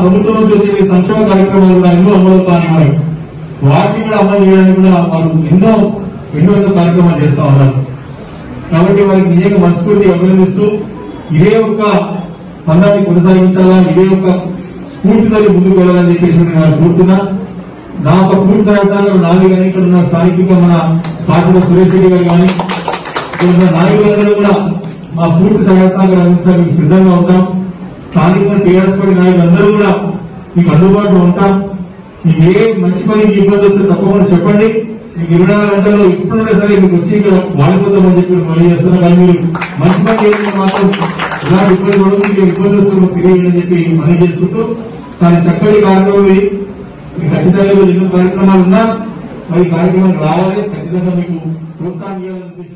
ప్రభుత్వం నుంచి వచ్చే సంక్షేమ కార్యక్రమాలు కూడా ఎన్నో అమలు కానివ్వాలి వాటిని కూడా అమలు చేయడానికి కూడా వారు ఎన్నో ఎన్నో ఎన్నో కార్యక్రమాలు చేస్తా ఉన్నారు. కాబట్టి వారికి నిజంగా మనస్ఫూర్తి అభినందిస్తూ ఇదే ఒక్క పందాన్ని కొనసాగించాలా ఇదే ఒక్క స్ఫూర్తితో ముందుకు వెళ్ళాలని చెప్పేసి నేను కోరుతున్నా. నా ఒక పూర్తి సహకారం నాలుగు కానీ ఇక్కడ ఉన్న స్థానికంగా మన పార్టీలో సురేష్ రెడ్డి గారు కానీ ఇక్కడ నాయకులందరూ కూడా మా పూర్తి సహకారం అందించడానికి సిద్ధంగా ఉంటాం. స్థానిక టీఆర్ఎస్ పార్టీ నాయకులందరూ కూడా మీకు అందుబాటులో ఉంటాం. మీకు ఏ మంచి పని మీకు ఇబ్బంది వస్తే తప్పకుండా చెప్పండి. మీకు ఇరవై నాలుగు గంటల్లో ఇప్పుడున్నా సరే మీకు వచ్చి ఇక్కడ వాడిపోతామని చెప్పి మళ్ళీ చేస్తున్నా. కానీ మీరు మంచి పని చేయడం మాత్రం ఇలాంటి ఇబ్బంది పడుతుంది మీకు ఇబ్బంది వస్తున్న తెలియదని చెప్పి మనం చేసుకుంటూ దాని చక్కటి కార్యక్రమం ఇది. మీకు ఖచ్చితంగా ఎన్నో కార్యక్రమాలు ఉన్నా మరి ఈ రావాలి. ఖచ్చితంగా మీకు ప్రోత్సాహం ఇవ్వాలనే